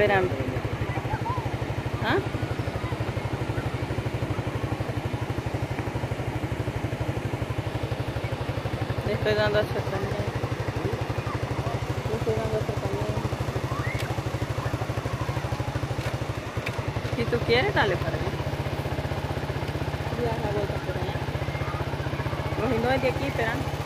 esperando. ¿Ah? Le estoy dando acercamiento. Le estoy dando acercamiento. Si tú quieres, dale para allá. Ya la vuelta por allá. Los hindúes de aquí esperando.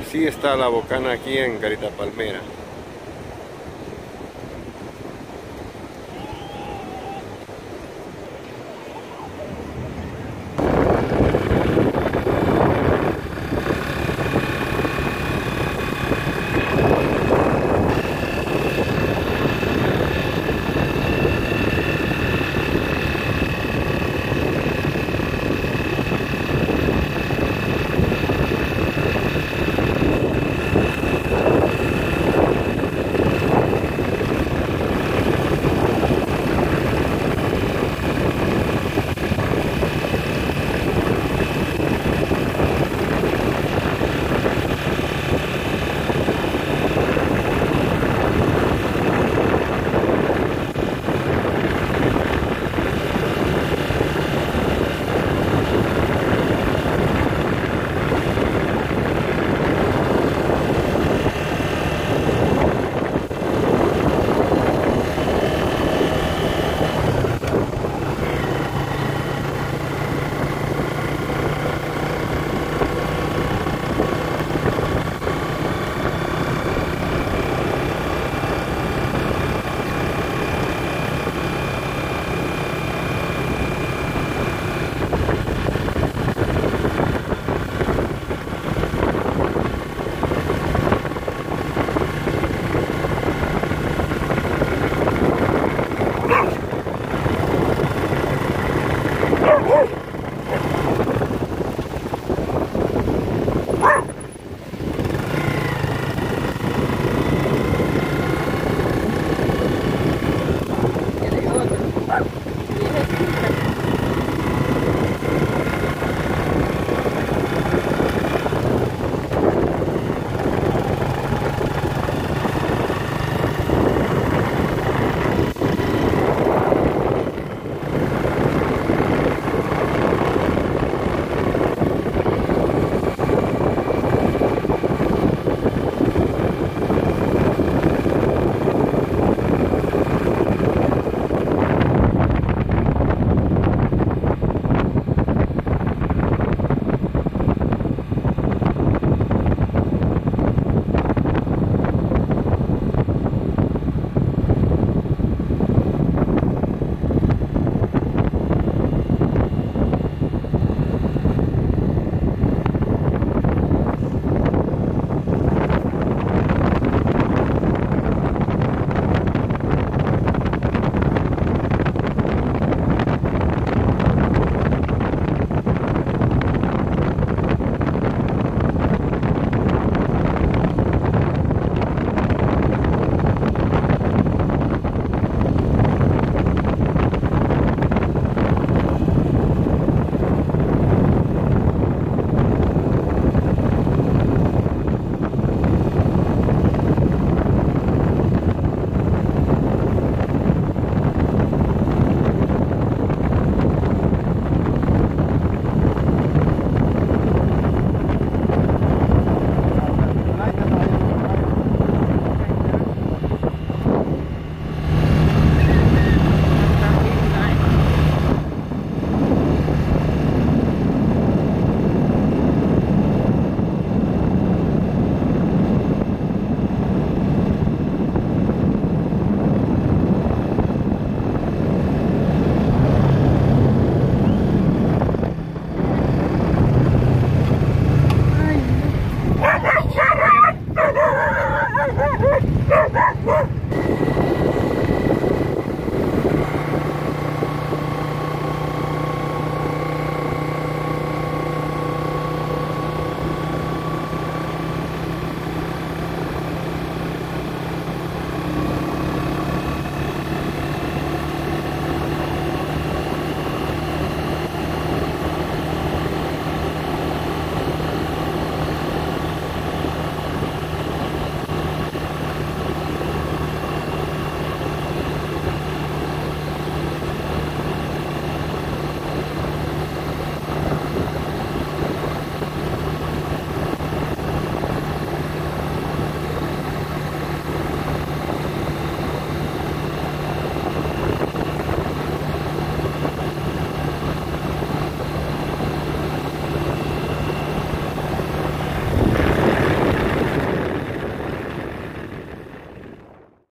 Así está la bocana aquí en Carita Palmera.